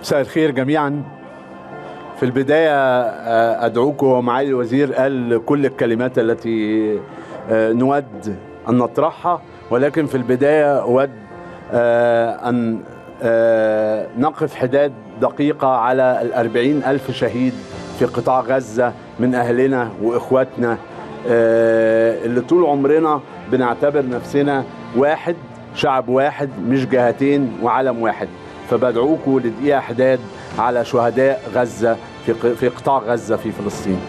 مساء الخير جميعا. في البداية آه، أدعوكم معالي الوزير قال كل الكلمات التي آه، نود أن نطرحها ولكن في البداية أود آه، أن نقف حداد دقيقة على الأربعين ألف شهيد في قطاع غزة من أهلنا وإخواتنا اللي طول عمرنا بنعتبر نفسنا واحد شعب واحد مش جهتين وعلم واحد. فبدعوكم لدقيقة حداد على شهداء غزة في, في قطاع غزة في فلسطين.